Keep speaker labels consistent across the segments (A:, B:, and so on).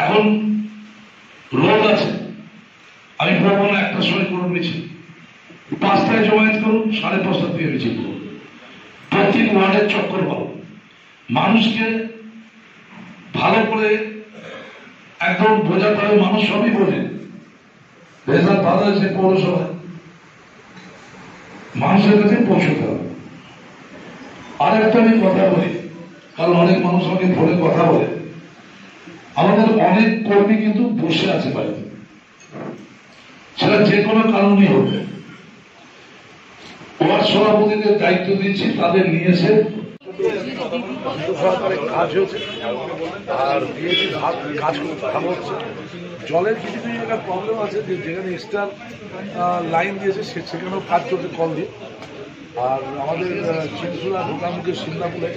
A: এখন রোড আছে। আমি বলব না একটার সময় করে নিয়েছি পাঁচটায় জমায়েত করুন, সাড়ে পাঁচটা দিয়ে মিছিল ওয়ার্ডের চক্কর পাবো মানুষকে ভালো করে একদম বোঝাতে হবে মানুষ সবই বোঝে। রেজাল্ট ভালো পৌরসভায়। মানুষের কাছে পৌঁছতে হবে। একটা আমি কথা বলি। কারণ অনেক মানুষ আমাকে ফোনে কথা বলে। আমাদের অনেক কর্মী কিন্তু বসে আছে বাড়িতে। সেটা যে কোনো কারণই হোক। ওয়ার্ড সভাপতিদের দায়িত্ব দিচ্ছি, তাদের নিয়ে এসে
B: কাজ হয়েছে আর বিএনপি কাজ খুব হচ্ছে জলের কিছু জায়গায় প্রবলেম আছে যেখানে লাইন দিয়েছে সেখানেও কাজ চলছে কল দিয়ে আর আমাদের চিনসুরা ঢোকামুখে সিমলাপুরে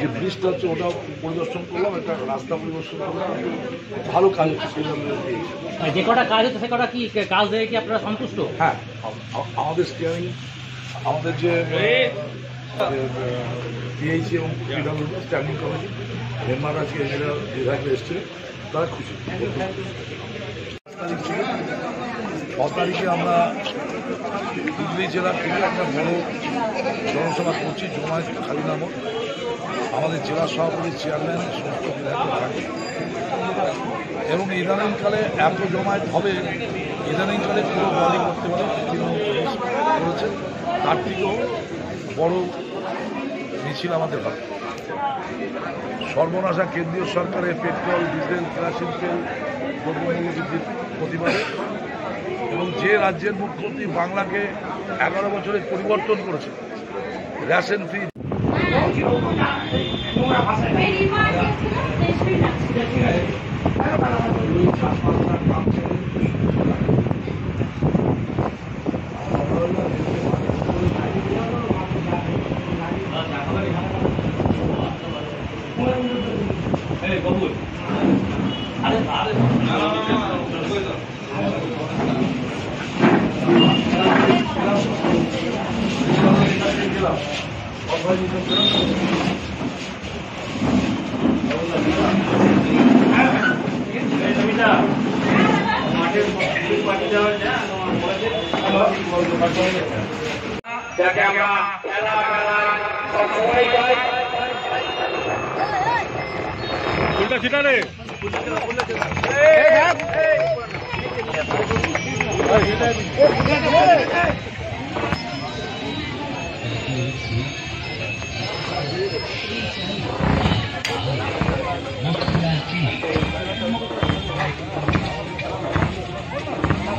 B: যে ব্রিজটা হচ্ছে ওটাও পরিদর্শন করলাম একটা রাস্তা পরিদর্শন করলাম। ভালো কাজ হচ্ছে।
C: মানে যে কটা কাজ হচ্ছে সে কটা কি কাজ দেখে কি আপনারা সন্তুষ্ট?
B: হ্যাঁ আম- আম- আমাদের স্টিয়ারিং আমাদের যে ডিএইচি এবং পিডব্লিউ স্ট্যান্ডিং কমিটি মেম্বার আজকে এরা বিভাগে এসেছিলেন তারা খুশি। ছ তারিখে আমরা হুগলি জেলার থেকে একটা বড় জনসভা করছি জমায়েত খালি নামক আমাদের জেলা সভাপতি চেয়ারম্যান সমস্ত বিধায়ক থাকে এবং ইদানিংকালে এত জমায়েত হবে, ইদানিংকালে পুরো বলি করতে পারে করেছে। তার থেকেও বড় মিছিল আমাদের হবে সর্বনাশা কেন্দ্রীয় সরকারের পেট্রোল, ডিজেল, কেরাসিন তেল প্রতিবাদে যে রাজ্যের মুখ্যমন্ত্রী বাংলাকে এগারো বছরে পরিবর্তন করেছে রেশন ফ্রি।
D: যাতে আমরা খেলা খেলায় সবসময় পাই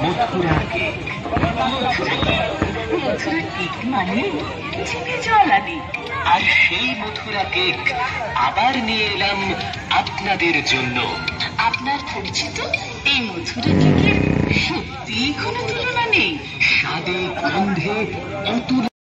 E: মথুরা কেক। মথুরা কেক মানে চিনি জলানি আর সেই মথুরা কেক আবার নিয়ে এলাম আপনাদের জন্য। আপনার পরিচিত এই মথুরা কেকের সত্যি কোনো তুলনা নেই। স্বাদে গন্ধে অতুল